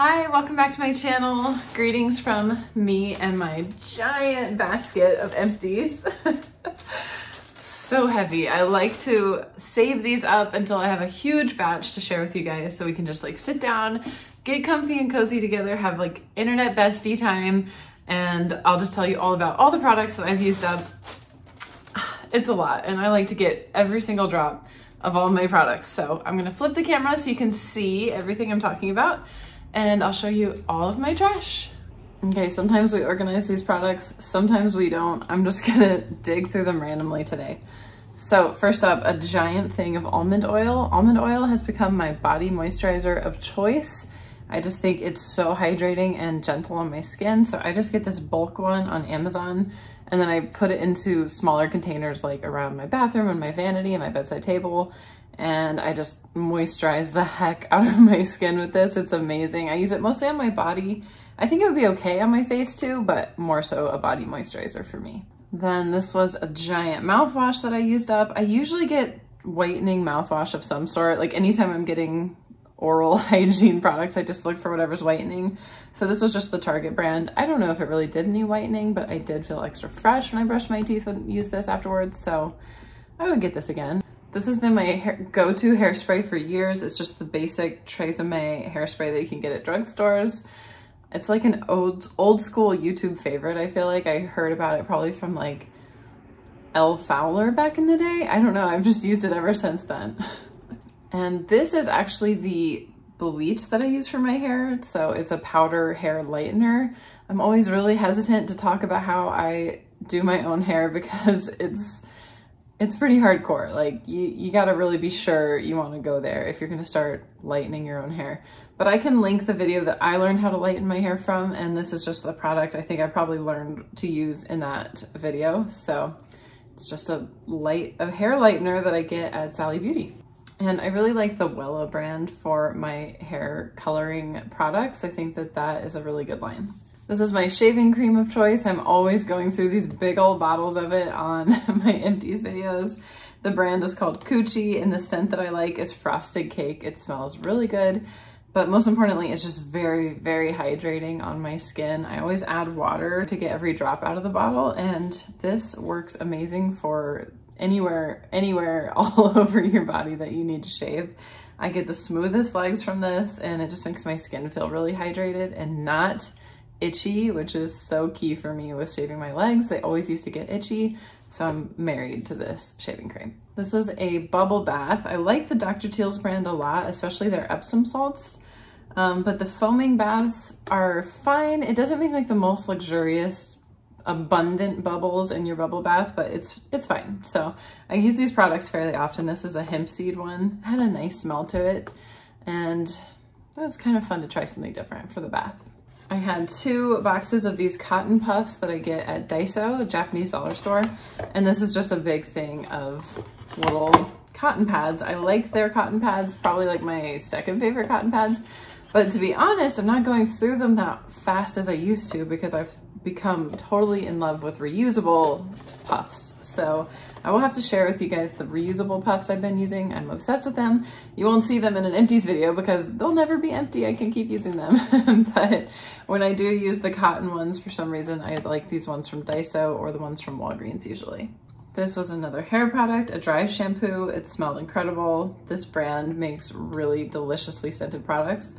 Hi, welcome back to my channel. Greetings from me and my giant basket of empties. so heavy. I like to save these up until I have a huge batch to share with you guys so we can just like sit down, get comfy and cozy together, have like internet bestie time, and I'll just tell you all about all the products that I've used up. It's a lot and I like to get every single drop of all my products. So I'm gonna flip the camera so you can see everything I'm talking about and I'll show you all of my trash. Okay, sometimes we organize these products, sometimes we don't. I'm just gonna dig through them randomly today. So first up, a giant thing of almond oil. Almond oil has become my body moisturizer of choice. I just think it's so hydrating and gentle on my skin. So I just get this bulk one on Amazon and then I put it into smaller containers like around my bathroom and my vanity and my bedside table and I just moisturize the heck out of my skin with this. It's amazing. I use it mostly on my body. I think it would be okay on my face too, but more so a body moisturizer for me. Then this was a giant mouthwash that I used up. I usually get whitening mouthwash of some sort. Like anytime I'm getting oral hygiene products, I just look for whatever's whitening. So this was just the Target brand. I don't know if it really did any whitening, but I did feel extra fresh when I brushed my teeth and used this afterwards. So I would get this again. This has been my go-to hairspray for years. It's just the basic Tresemme hairspray that you can get at drugstores. It's like an old old school YouTube favorite. I feel like I heard about it probably from like Elle Fowler back in the day. I don't know. I've just used it ever since then. and this is actually the bleach that I use for my hair. So it's a powder hair lightener. I'm always really hesitant to talk about how I do my own hair because it's it's pretty hardcore. Like you, you gotta really be sure you wanna go there if you're gonna start lightening your own hair. But I can link the video that I learned how to lighten my hair from, and this is just a product I think I probably learned to use in that video. So it's just a light, a hair lightener that I get at Sally Beauty. And I really like the Wella brand for my hair coloring products. I think that that is a really good line. This is my shaving cream of choice. I'm always going through these big old bottles of it on my empties videos. The brand is called Coochy and the scent that I like is Frosted Cake. It smells really good, but most importantly, it's just very, very hydrating on my skin. I always add water to get every drop out of the bottle and this works amazing for anywhere, anywhere all over your body that you need to shave. I get the smoothest legs from this and it just makes my skin feel really hydrated and not itchy, which is so key for me with shaving my legs. They always used to get itchy, so I'm married to this shaving cream. This is a bubble bath. I like the Dr. Teal's brand a lot, especially their Epsom salts, um, but the foaming baths are fine. It doesn't make like the most luxurious abundant bubbles in your bubble bath, but it's it's fine. So I use these products fairly often. This is a hemp seed one. It had a nice smell to it. And that was kind of fun to try something different for the bath. I had two boxes of these cotton puffs that I get at Daiso, a Japanese dollar store. And this is just a big thing of little cotton pads. I like their cotton pads, probably like my second favorite cotton pads. But to be honest, I'm not going through them that fast as I used to because I've become totally in love with reusable puffs. So I will have to share with you guys the reusable puffs I've been using. I'm obsessed with them. You won't see them in an empties video because they'll never be empty. I can keep using them. but when I do use the cotton ones, for some reason, I like these ones from Daiso or the ones from Walgreens usually. This was another hair product, a dry shampoo. It smelled incredible. This brand makes really deliciously scented products.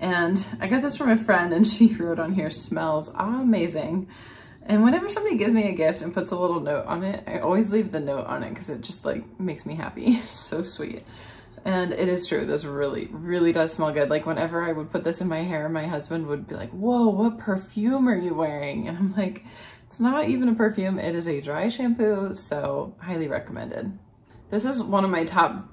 And I got this from a friend and she wrote on here, smells amazing. And whenever somebody gives me a gift and puts a little note on it, I always leave the note on it because it just like makes me happy. so sweet. And it is true, this really, really does smell good. Like whenever I would put this in my hair, my husband would be like, whoa, what perfume are you wearing? And I'm like, it's not even a perfume, it is a dry shampoo, so highly recommended. This is one of my top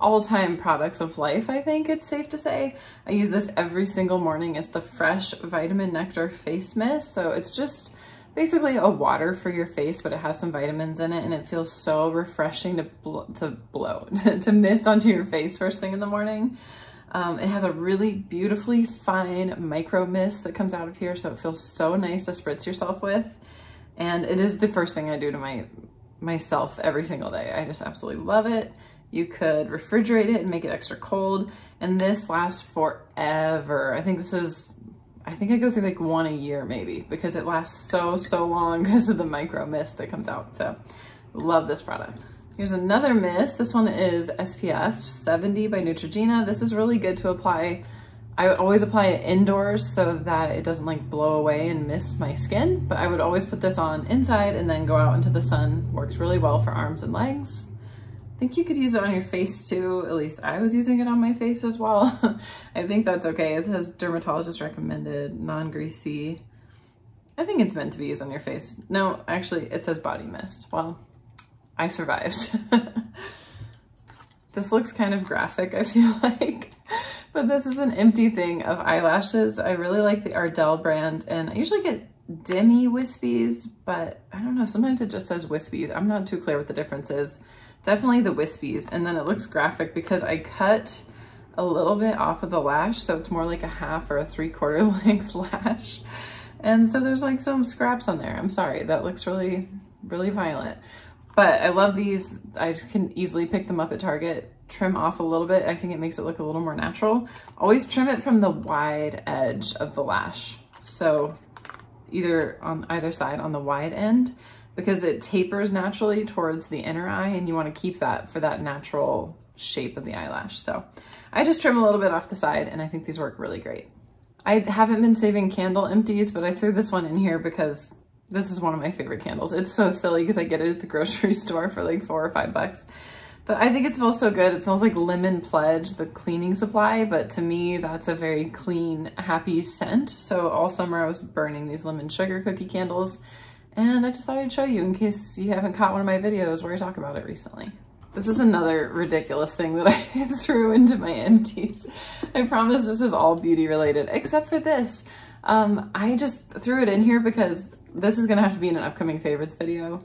all-time products of life, I think it's safe to say. I use this every single morning. It's the Fresh Vitamin Nectar Face Mist. So it's just basically a water for your face, but it has some vitamins in it and it feels so refreshing to, bl to blow, to, to mist onto your face first thing in the morning. Um, it has a really beautifully fine micro mist that comes out of here, so it feels so nice to spritz yourself with. And it is the first thing I do to my myself every single day. I just absolutely love it. You could refrigerate it and make it extra cold. And this lasts forever. I think this is, I think I go through like one a year maybe because it lasts so, so long because of the micro mist that comes out. So love this product. Here's another mist. This one is SPF 70 by Neutrogena. This is really good to apply I always apply it indoors so that it doesn't like blow away and miss my skin, but I would always put this on inside and then go out into the sun. Works really well for arms and legs. Think you could use it on your face too. At least I was using it on my face as well. I think that's okay. It says dermatologist recommended, non-greasy. I think it's meant to be used on your face. No, actually it says body mist. Well, I survived. this looks kind of graphic, I feel like. But this is an empty thing of eyelashes. I really like the Ardell brand and I usually get Demi Wispies, but I don't know, sometimes it just says Wispies. I'm not too clear what the difference is. Definitely the Wispies. And then it looks graphic because I cut a little bit off of the lash, so it's more like a half or a three quarter length lash. And so there's like some scraps on there. I'm sorry, that looks really, really violent. But I love these. I can easily pick them up at Target trim off a little bit. I think it makes it look a little more natural. Always trim it from the wide edge of the lash. So either on either side on the wide end because it tapers naturally towards the inner eye and you want to keep that for that natural shape of the eyelash. So I just trim a little bit off the side and I think these work really great. I haven't been saving candle empties, but I threw this one in here because this is one of my favorite candles. It's so silly because I get it at the grocery store for like four or five bucks. But I think it smells so good. It smells like Lemon Pledge, the cleaning supply, but to me, that's a very clean, happy scent. So all summer I was burning these lemon sugar cookie candles and I just thought I'd show you in case you haven't caught one of my videos where I talk about it recently. This is another ridiculous thing that I threw into my empties. I promise this is all beauty related, except for this. Um, I just threw it in here because this is gonna have to be in an upcoming favorites video.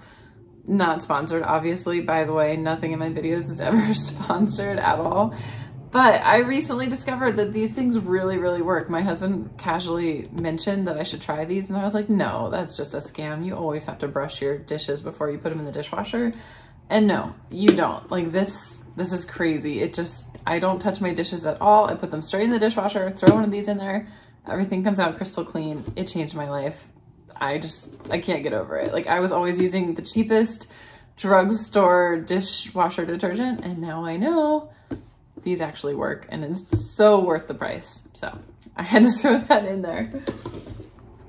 Not sponsored, obviously, by the way, nothing in my videos is ever sponsored at all. But I recently discovered that these things really, really work. My husband casually mentioned that I should try these and I was like, no, that's just a scam. You always have to brush your dishes before you put them in the dishwasher. And no, you don't. Like this, this is crazy. It just, I don't touch my dishes at all. I put them straight in the dishwasher, throw one of these in there. Everything comes out crystal clean. It changed my life. I just, I can't get over it. Like I was always using the cheapest drugstore dishwasher detergent and now I know these actually work and it's so worth the price. So I had to throw that in there.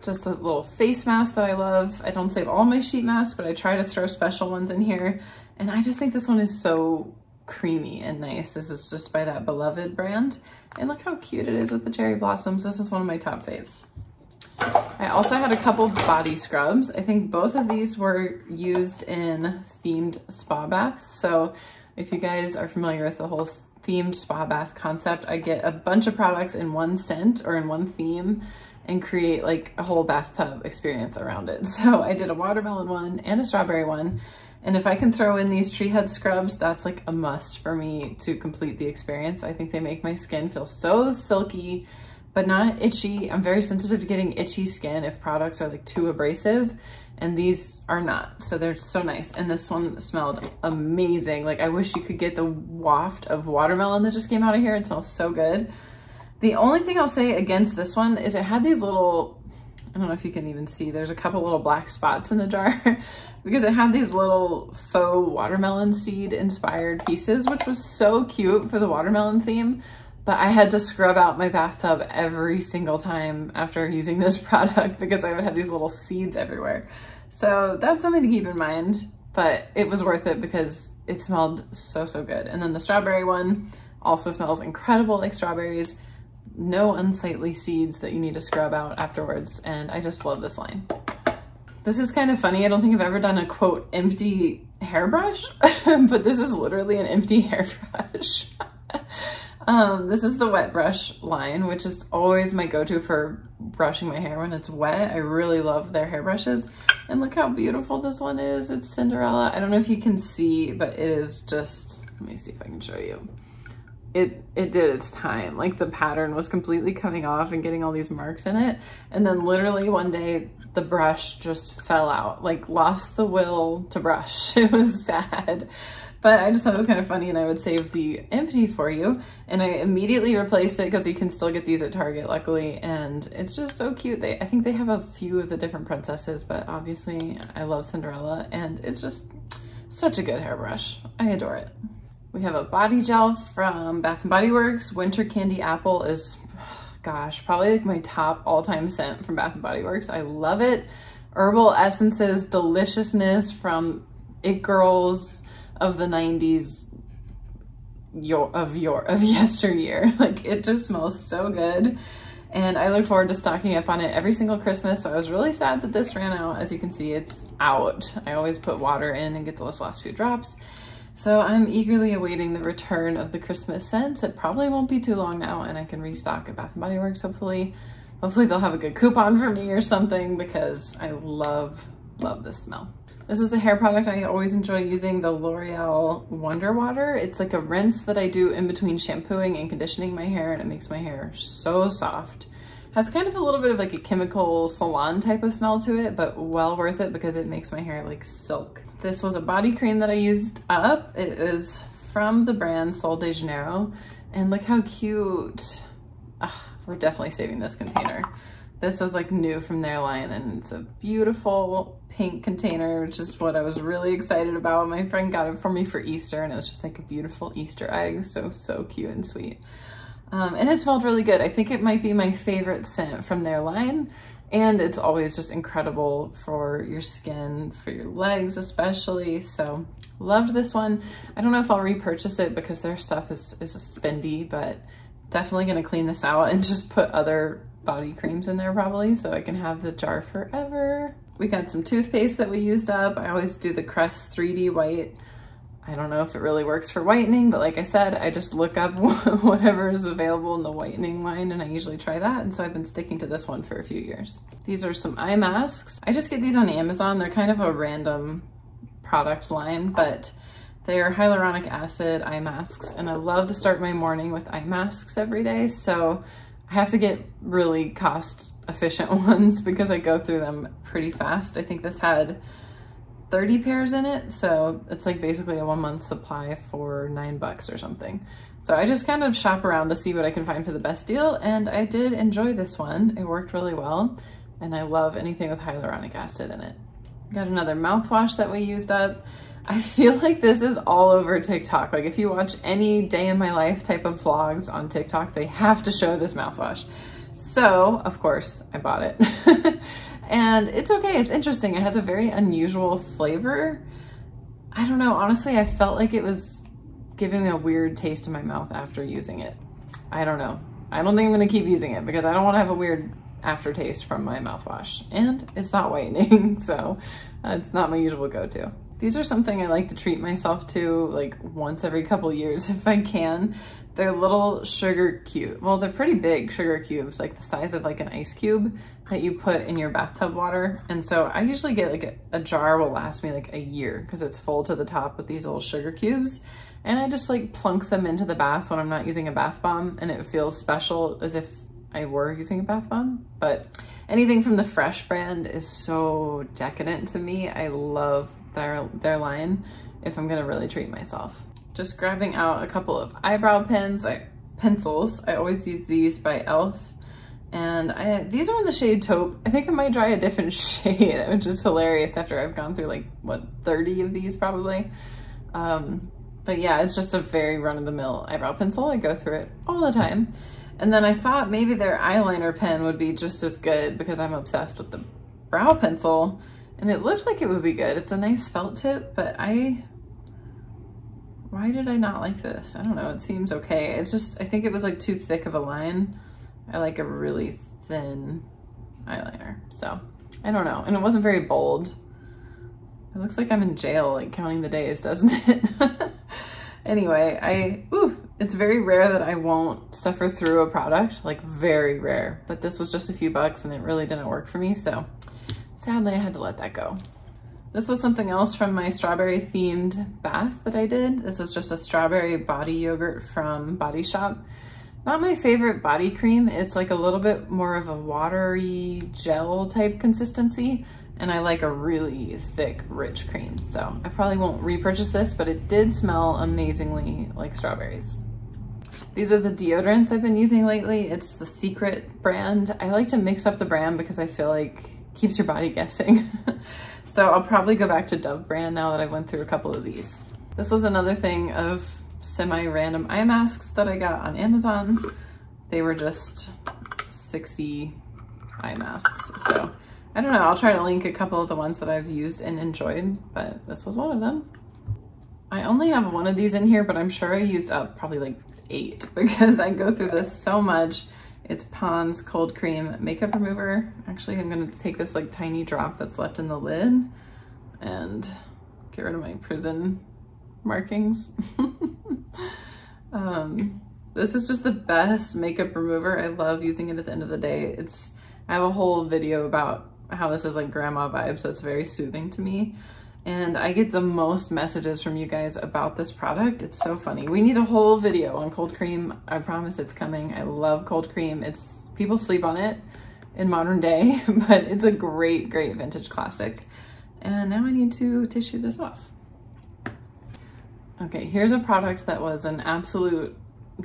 Just a little face mask that I love. I don't save all my sheet masks, but I try to throw special ones in here. And I just think this one is so creamy and nice. This is just by that Beloved brand. And look how cute it is with the cherry blossoms. This is one of my top faves. I also had a couple body scrubs. I think both of these were used in themed spa baths. So if you guys are familiar with the whole themed spa bath concept, I get a bunch of products in one scent or in one theme and create like a whole bathtub experience around it. So I did a watermelon one and a strawberry one. And if I can throw in these Tree Hut scrubs, that's like a must for me to complete the experience. I think they make my skin feel so silky but not itchy. I'm very sensitive to getting itchy skin if products are like too abrasive and these are not. So they're so nice. And this one smelled amazing. Like I wish you could get the waft of watermelon that just came out of here. It smells so good. The only thing I'll say against this one is it had these little, I don't know if you can even see, there's a couple little black spots in the jar because it had these little faux watermelon seed inspired pieces, which was so cute for the watermelon theme but I had to scrub out my bathtub every single time after using this product because I would have these little seeds everywhere. So that's something to keep in mind, but it was worth it because it smelled so, so good. And then the strawberry one also smells incredible like strawberries, no unsightly seeds that you need to scrub out afterwards. And I just love this line. This is kind of funny. I don't think I've ever done a quote empty hairbrush, but this is literally an empty hairbrush. Um, this is the wet brush line, which is always my go-to for brushing my hair when it's wet. I really love their hairbrushes. And look how beautiful this one is. It's Cinderella. I don't know if you can see, but it is just, let me see if I can show you. It, it did its time. Like the pattern was completely coming off and getting all these marks in it. And then literally one day the brush just fell out, like lost the will to brush. It was sad but I just thought it was kind of funny and I would save the empty for you. And I immediately replaced it because you can still get these at Target, luckily. And it's just so cute. They, I think they have a few of the different princesses, but obviously I love Cinderella and it's just such a good hairbrush. I adore it. We have a body gel from Bath & Body Works. Winter Candy Apple is, gosh, probably like my top all-time scent from Bath & Body Works. I love it. Herbal Essences Deliciousness from It Girls of the 90s your of your of yesteryear. Like it just smells so good. And I look forward to stocking up on it every single Christmas. So I was really sad that this ran out. As you can see, it's out. I always put water in and get those last few drops. So I'm eagerly awaiting the return of the Christmas scents. It probably won't be too long now and I can restock at Bath & Body Works hopefully. Hopefully they'll have a good coupon for me or something because I love, love this smell. This is a hair product I always enjoy using, the L'Oreal Wonder Water. It's like a rinse that I do in between shampooing and conditioning my hair and it makes my hair so soft. Has kind of a little bit of like a chemical salon type of smell to it, but well worth it because it makes my hair like silk. This was a body cream that I used up. It is from the brand Sol de Janeiro. And look how cute. Ah, we're definitely saving this container. This was like new from their line and it's a beautiful pink container, which is what I was really excited about. My friend got it for me for Easter and it was just like a beautiful Easter egg. So, so cute and sweet. Um, and it smelled really good. I think it might be my favorite scent from their line. And it's always just incredible for your skin, for your legs especially. So loved this one. I don't know if I'll repurchase it because their stuff is, is spendy, but definitely gonna clean this out and just put other body creams in there probably so I can have the jar forever. We got some toothpaste that we used up. I always do the Crest 3D White. I don't know if it really works for whitening, but like I said, I just look up whatever is available in the whitening line and I usually try that. And so I've been sticking to this one for a few years. These are some eye masks. I just get these on Amazon. They're kind of a random product line, but they are hyaluronic acid eye masks. And I love to start my morning with eye masks every day. So I have to get really cost efficient ones because I go through them pretty fast. I think this had 30 pairs in it. So it's like basically a one month supply for nine bucks or something. So I just kind of shop around to see what I can find for the best deal. And I did enjoy this one. It worked really well. And I love anything with hyaluronic acid in it. Got another mouthwash that we used up. I feel like this is all over TikTok. Like if you watch any day in my life type of vlogs on TikTok, they have to show this mouthwash. So of course I bought it and it's okay. It's interesting. It has a very unusual flavor. I don't know. Honestly, I felt like it was giving a weird taste in my mouth after using it. I don't know. I don't think I'm going to keep using it because I don't want to have a weird aftertaste from my mouthwash and it's not whitening. So uh, it's not my usual go-to. These are something I like to treat myself to like once every couple years if I can. They're little sugar cube. Well, they're pretty big sugar cubes, like the size of like an ice cube that you put in your bathtub water. And so I usually get like a, a jar will last me like a year because it's full to the top with these little sugar cubes. And I just like plunk them into the bath when I'm not using a bath bomb and it feels special as if I were using a bath bomb. But anything from the Fresh brand is so decadent to me. I love their, their line if I'm gonna really treat myself. Just grabbing out a couple of eyebrow pins, I, pencils. I always use these by e.l.f. And I, these are in the shade taupe. I think I might try a different shade, which is hilarious after I've gone through like, what, 30 of these probably. Um, but yeah, it's just a very run-of-the-mill eyebrow pencil. I go through it all the time. And then I thought maybe their eyeliner pen would be just as good because I'm obsessed with the brow pencil and it looked like it would be good. It's a nice felt tip, but I, why did I not like this? I don't know, it seems okay. It's just, I think it was like too thick of a line. I like a really thin eyeliner, so I don't know. And it wasn't very bold. It looks like I'm in jail, like counting the days, doesn't it? anyway, I, ooh, it's very rare that I won't suffer through a product, like very rare, but this was just a few bucks and it really didn't work for me, so sadly I had to let that go. This was something else from my strawberry themed bath that I did. This was just a strawberry body yogurt from Body Shop. Not my favorite body cream. It's like a little bit more of a watery gel type consistency and I like a really thick, rich cream. So I probably won't repurchase this, but it did smell amazingly like strawberries. These are the deodorants I've been using lately. It's the Secret brand. I like to mix up the brand because I feel like keeps your body guessing. so I'll probably go back to Dove brand now that I went through a couple of these. This was another thing of semi-random eye masks that I got on Amazon. They were just 60 eye masks. So I don't know, I'll try to link a couple of the ones that I've used and enjoyed, but this was one of them. I only have one of these in here, but I'm sure I used up probably like eight because I go through this so much. It's Pond's Cold Cream Makeup Remover. Actually, I'm gonna take this like tiny drop that's left in the lid and get rid of my prison markings. um, this is just the best makeup remover. I love using it at the end of the day. It's I have a whole video about how this is like grandma vibes. So it's very soothing to me. And I get the most messages from you guys about this product. It's so funny. We need a whole video on cold cream. I promise it's coming. I love cold cream. It's people sleep on it in modern day, but it's a great, great vintage classic. And now I need to tissue this off. Okay, here's a product that was an absolute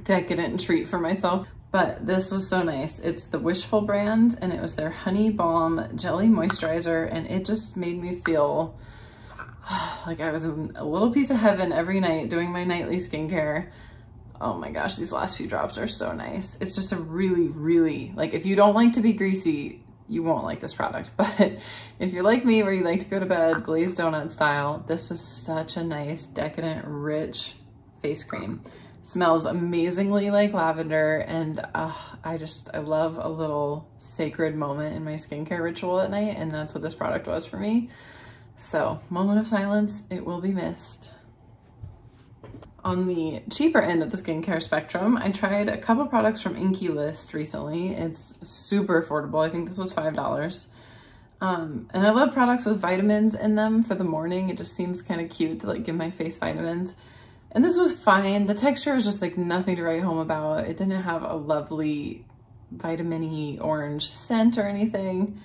decadent treat for myself. But this was so nice. It's the Wishful brand and it was their Honey Balm Jelly Moisturizer and it just made me feel like I was in a little piece of heaven every night doing my nightly skincare. Oh my gosh, these last few drops are so nice. It's just a really, really, like if you don't like to be greasy, you won't like this product. But if you're like me where you like to go to bed glazed donut style, this is such a nice, decadent, rich face cream. Smells amazingly like lavender and uh, I just, I love a little sacred moment in my skincare ritual at night and that's what this product was for me. So moment of silence, it will be missed. On the cheaper end of the skincare spectrum, I tried a couple products from INKEY List recently. It's super affordable. I think this was $5. Um, and I love products with vitamins in them for the morning. It just seems kind of cute to like give my face vitamins. And this was fine. The texture was just like nothing to write home about. It didn't have a lovely vitamin-y orange scent or anything,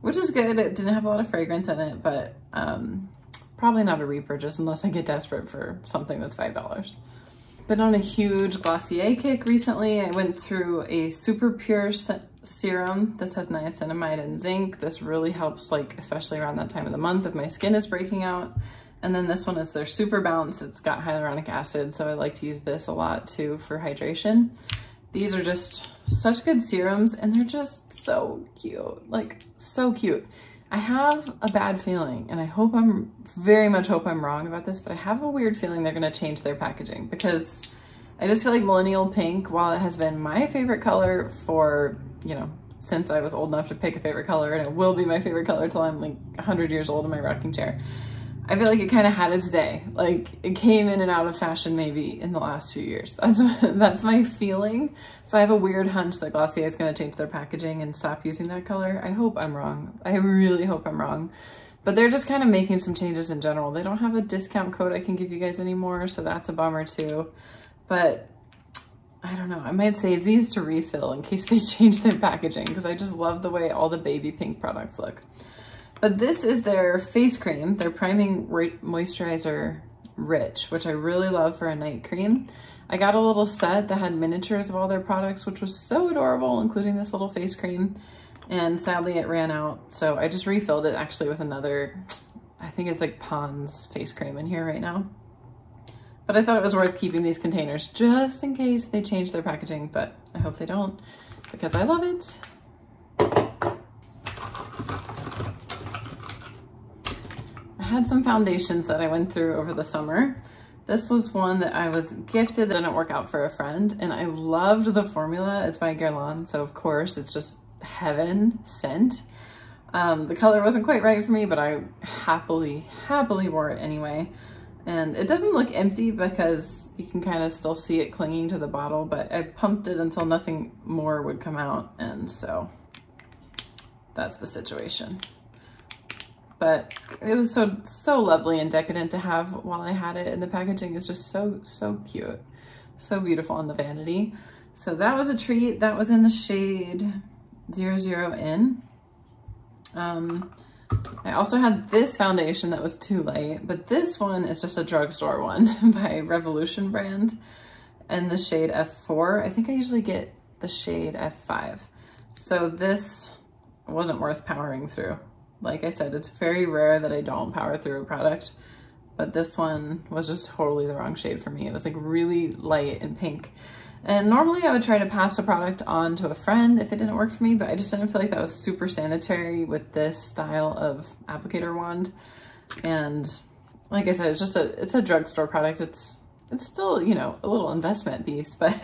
which is good. It didn't have a lot of fragrance in it, but um, probably not a repurchase unless I get desperate for something that's $5. Been on a huge Glossier kick recently. I went through a super pure serum. This has niacinamide and zinc. This really helps like, especially around that time of the month if my skin is breaking out. And then this one is their Super Bounce. It's got hyaluronic acid, so I like to use this a lot too for hydration. These are just such good serums and they're just so cute, like so cute. I have a bad feeling and I hope I'm, very much hope I'm wrong about this, but I have a weird feeling they're gonna change their packaging because I just feel like millennial pink, while it has been my favorite color for, you know, since I was old enough to pick a favorite color and it will be my favorite color till I'm like 100 years old in my rocking chair. I feel like it kind of had its day. Like it came in and out of fashion maybe in the last few years. That's that's my feeling. So I have a weird hunch that Glossier is going to change their packaging and stop using that color. I hope I'm wrong. I really hope I'm wrong. But they're just kind of making some changes in general. They don't have a discount code I can give you guys anymore, so that's a bummer too. But I don't know, I might save these to refill in case they change their packaging because I just love the way all the baby pink products look. But this is their face cream, their priming moisturizer rich, which I really love for a night cream. I got a little set that had miniatures of all their products, which was so adorable, including this little face cream. And sadly it ran out. So I just refilled it actually with another, I think it's like Pond's face cream in here right now. But I thought it was worth keeping these containers just in case they change their packaging, but I hope they don't because I love it. Had some foundations that I went through over the summer. This was one that I was gifted that didn't work out for a friend and I loved the formula. It's by Guerlain, so of course it's just heaven sent. Um, the color wasn't quite right for me, but I happily, happily wore it anyway. And it doesn't look empty because you can kind of still see it clinging to the bottle, but I pumped it until nothing more would come out. And so that's the situation but it was so, so lovely and decadent to have while I had it. And the packaging is just so, so cute. So beautiful on the vanity. So that was a treat. That was in the shade 00N. Um, I also had this foundation that was too light, but this one is just a drugstore one by Revolution brand and the shade F4. I think I usually get the shade F5. So this wasn't worth powering through. Like I said, it's very rare that I don't power through a product, but this one was just totally the wrong shade for me. It was like really light and pink. And normally I would try to pass a product on to a friend if it didn't work for me, but I just didn't feel like that was super sanitary with this style of applicator wand. And like I said, it's just a, it's a drugstore product. It's, it's still, you know, a little investment piece, but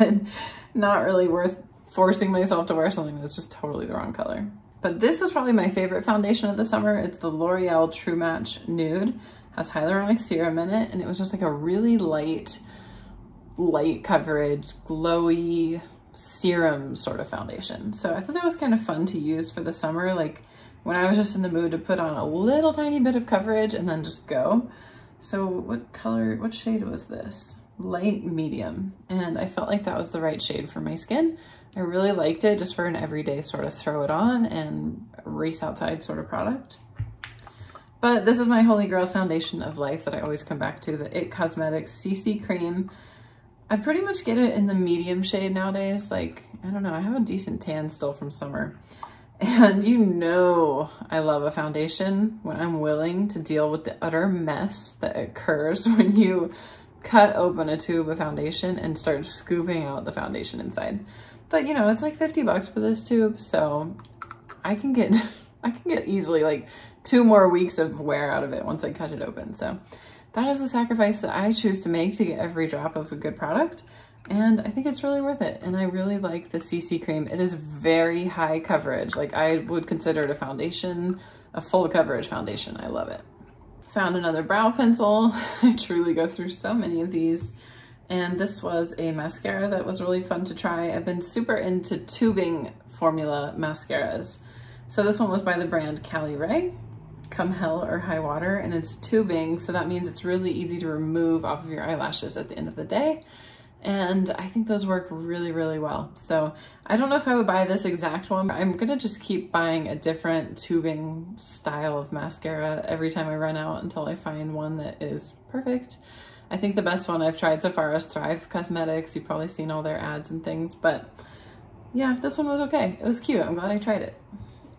not really worth forcing myself to wear something that's just totally the wrong color. But this was probably my favorite foundation of the summer. It's the L'Oreal True Match Nude. Has hyaluronic serum in it, and it was just like a really light, light coverage, glowy serum sort of foundation. So I thought that was kind of fun to use for the summer. Like when I was just in the mood to put on a little tiny bit of coverage and then just go. So what color, what shade was this? Light medium. And I felt like that was the right shade for my skin. I really liked it just for an everyday sort of throw it on and race outside sort of product. But this is my holy grail foundation of life that I always come back to, the IT Cosmetics CC Cream. I pretty much get it in the medium shade nowadays. Like, I don't know, I have a decent tan still from summer. And you know I love a foundation when I'm willing to deal with the utter mess that occurs when you cut open a tube of foundation and start scooping out the foundation inside. But you know, it's like 50 bucks for this tube, so I can get I can get easily like two more weeks of wear out of it once I cut it open. So that is a sacrifice that I choose to make to get every drop of a good product. And I think it's really worth it. And I really like the CC cream. It is very high coverage. Like I would consider it a foundation, a full coverage foundation. I love it. Found another brow pencil. I truly go through so many of these. And this was a mascara that was really fun to try. I've been super into tubing formula mascaras. So this one was by the brand Cali Ray, Come Hell or High Water, and it's tubing, so that means it's really easy to remove off of your eyelashes at the end of the day. And I think those work really, really well. So I don't know if I would buy this exact one, I'm gonna just keep buying a different tubing style of mascara every time I run out until I find one that is perfect. I think the best one I've tried so far is Thrive Causemetics. You've probably seen all their ads and things, but yeah, this one was okay. It was cute. I'm glad I tried it.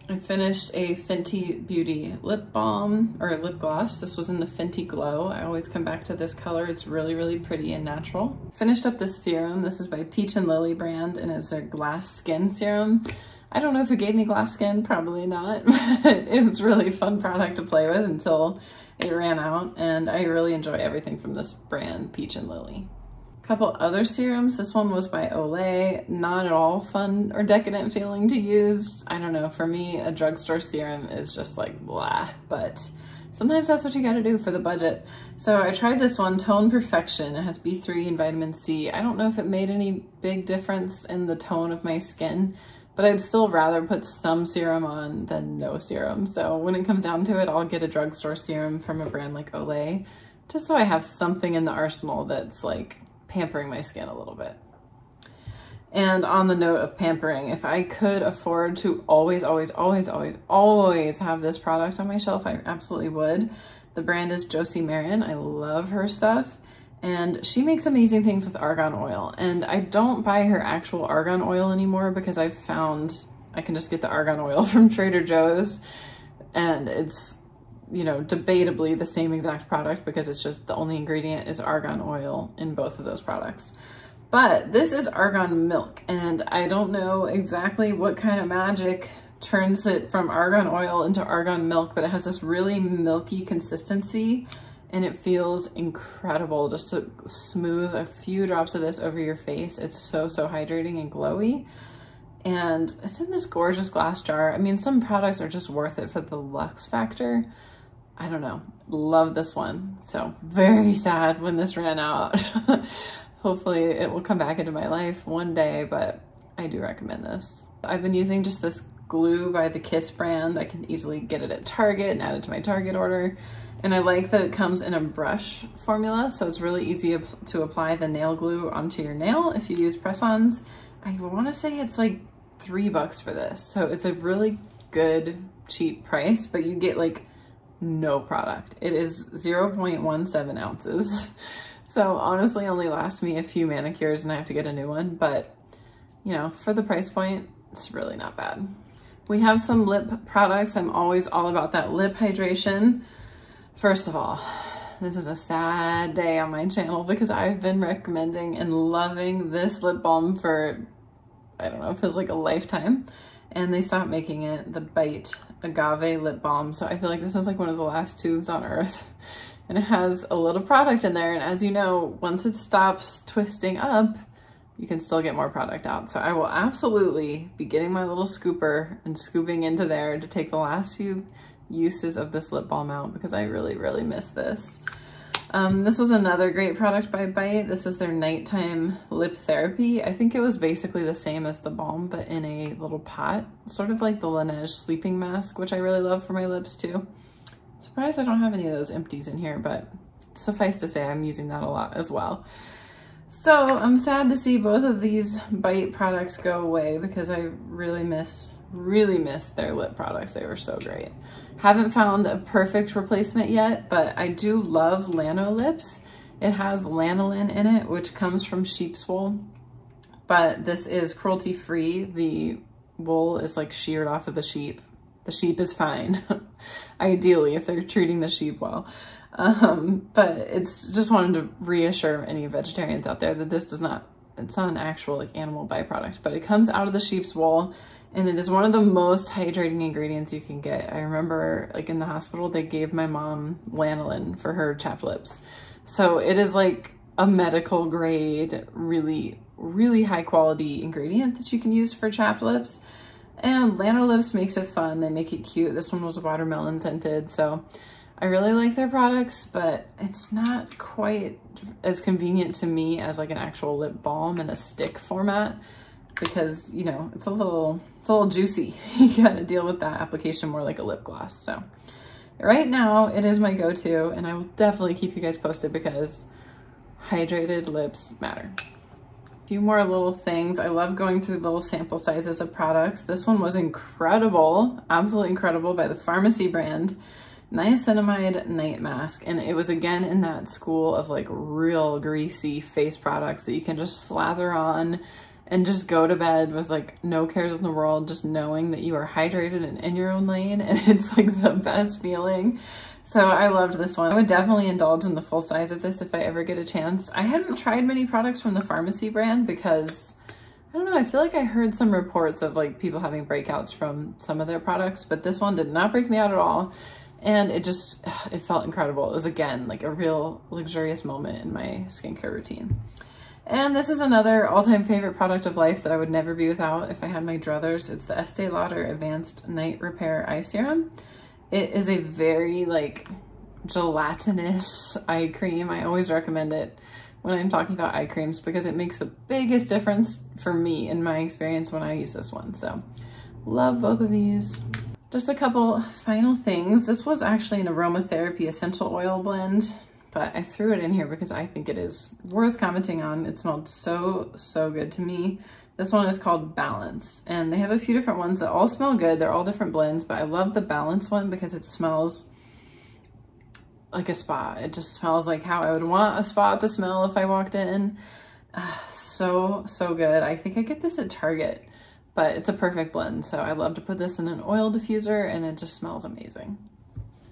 I finished a Fenty Beauty lip balm or lip gloss. This was in the Fenty Glow. I always come back to this color. It's really, really pretty and natural. Finished up this serum. This is by Peach and Lily brand and it's their glass skin serum. I don't know if it gave me glass skin, probably not, but it was really fun product to play with until it ran out and I really enjoy everything from this brand, Peach and Lily A couple other serums. This one was by Olay. Not at all fun or decadent feeling to use. I don't know, for me, a drugstore serum is just like blah, but sometimes that's what you gotta do for the budget. So I tried this one, Tone Perfection. It has B3 and vitamin C. I don't know if it made any big difference in the tone of my skin, but I'd still rather put some serum on than no serum. So when it comes down to it, I'll get a drugstore serum from a brand like Olay, just so I have something in the arsenal that's like pampering my skin a little bit. And on the note of pampering, if I could afford to always, always, always, always, always have this product on my shelf, I absolutely would. The brand is Josie Maran. I love her stuff. And she makes amazing things with argan oil. And I don't buy her actual argan oil anymore because I've found I can just get the argan oil from Trader Joe's. And it's you know, debatably the same exact product because it's just the only ingredient is argan oil in both of those products. But this is argan milk and I don't know exactly what kind of magic turns it from argan oil into argan milk, but it has this really milky consistency and it feels incredible just to smooth a few drops of this over your face. It's so, so hydrating and glowy. And it's in this gorgeous glass jar. I mean, some products are just worth it for the luxe factor, I don't know, love this one. So very sad when this ran out. Hopefully it will come back into my life one day, but I do recommend this. I've been using just this glue by the Kiss brand. I can easily get it at Target and add it to my Target order. And I like that it comes in a brush formula, so it's really easy to apply the nail glue onto your nail if you use press-ons. I wanna say it's like three bucks for this. So it's a really good, cheap price, but you get like no product. It is 0.17 ounces. So honestly only lasts me a few manicures and I have to get a new one, but you know, for the price point, it's really not bad. We have some lip products. I'm always all about that lip hydration. First of all, this is a sad day on my channel because I've been recommending and loving this lip balm for, I don't know, it feels like a lifetime. And they stopped making it, the Bite Agave Lip Balm. So I feel like this is like one of the last tubes on earth. And it has a little product in there. And as you know, once it stops twisting up, you can still get more product out. So I will absolutely be getting my little scooper and scooping into there to take the last few uses of this lip balm out because I really, really miss this. Um, this was another great product by Bite. This is their nighttime lip therapy. I think it was basically the same as the balm, but in a little pot, sort of like the Laneige sleeping mask, which I really love for my lips too. Surprised I don't have any of those empties in here, but suffice to say I'm using that a lot as well. So I'm sad to see both of these Bite products go away because I really miss, really miss their lip products. They were so great. Haven't found a perfect replacement yet, but I do love Lanolips. It has lanolin in it, which comes from sheep's wool, but this is cruelty free. The wool is like sheared off of the sheep. The sheep is fine, ideally, if they're treating the sheep well. Um, but it's just wanted to reassure any vegetarians out there that this does not, it's not an actual like animal byproduct, but it comes out of the sheep's wool and it is one of the most hydrating ingredients you can get. I remember like in the hospital, they gave my mom lanolin for her chapped lips. So it is like a medical grade, really, really high quality ingredient that you can use for chapped lips. And Lanolips makes it fun. They make it cute. This one was watermelon scented. So I really like their products, but it's not quite as convenient to me as like an actual lip balm in a stick format because, you know, it's a little, it's a little juicy. you gotta deal with that application more like a lip gloss. So right now it is my go-to and I will definitely keep you guys posted because hydrated lips matter. A few more little things. I love going through little sample sizes of products. This one was incredible, absolutely incredible by the Farmacy brand niacinamide night mask and it was again in that school of like real greasy face products that you can just slather on and just go to bed with like no cares in the world just knowing that you are hydrated and in your own lane and it's like the best feeling so I loved this one. I would definitely indulge in the full size of this if I ever get a chance. I hadn't tried many products from the Farmacy brand because I don't know, I feel like I heard some reports of like people having breakouts from some of their products, but this one did not break me out at all and it just, it felt incredible. It was again, like a real luxurious moment in my skincare routine. And this is another all-time favorite product of life that I would never be without if I had my druthers. It's the Estee Lauder Advanced Night Repair Eye Serum. It is a very like gelatinous eye cream. I always recommend it when I'm talking about eye creams because it makes the biggest difference for me in my experience when I use this one. So love both of these. Just a couple final things. This was actually an aromatherapy essential oil blend, but I threw it in here because I think it is worth commenting on. It smelled so, so good to me. This one is called Balance, and they have a few different ones that all smell good. They're all different blends, but I love the Balance one because it smells like a spa. It just smells like how I would want a spa to smell if I walked in. Uh, so, so good. I think I get this at Target but it's a perfect blend. So I love to put this in an oil diffuser and it just smells amazing.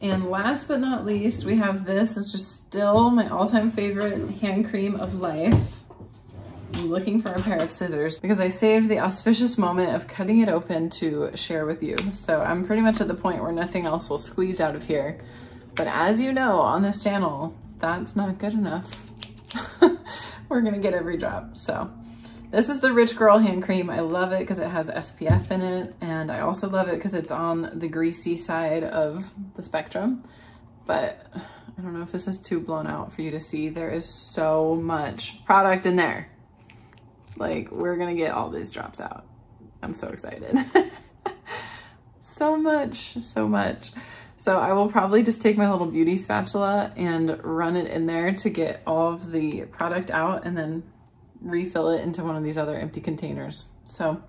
And last but not least, we have this. It's just still my all-time favorite hand cream of life. I'm looking for a pair of scissors because I saved the auspicious moment of cutting it open to share with you. So I'm pretty much at the point where nothing else will squeeze out of here. But as you know, on this channel, that's not good enough. We're gonna get every drop, so. This is the Rich Girl hand cream. I love it because it has SPF in it. And I also love it because it's on the greasy side of the spectrum. But I don't know if this is too blown out for you to see. There is so much product in there. Like we're gonna get all these drops out. I'm so excited. so much, so much. So I will probably just take my little beauty spatula and run it in there to get all of the product out and then refill it into one of these other empty containers. So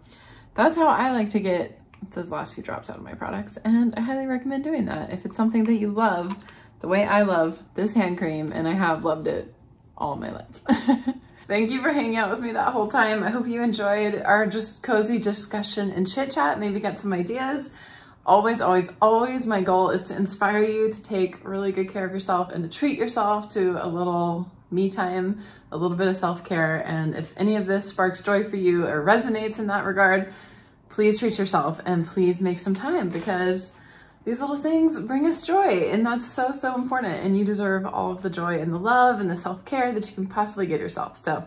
that's how I like to get those last few drops out of my products and I highly recommend doing that. If it's something that you love, the way I love this hand cream and I have loved it all my life. Thank you for hanging out with me that whole time. I hope you enjoyed our just cozy discussion and chit chat, maybe get some ideas. Always, always, always my goal is to inspire you to take really good care of yourself and to treat yourself to a little me time, a little bit of self-care. And if any of this sparks joy for you or resonates in that regard, please treat yourself and please make some time because these little things bring us joy and that's so, so important. And you deserve all of the joy and the love and the self-care that you can possibly get yourself. So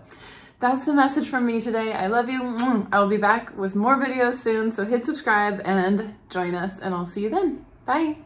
that's the message from me today. I love you. I will be back with more videos soon. So hit subscribe and join us and I'll see you then. Bye.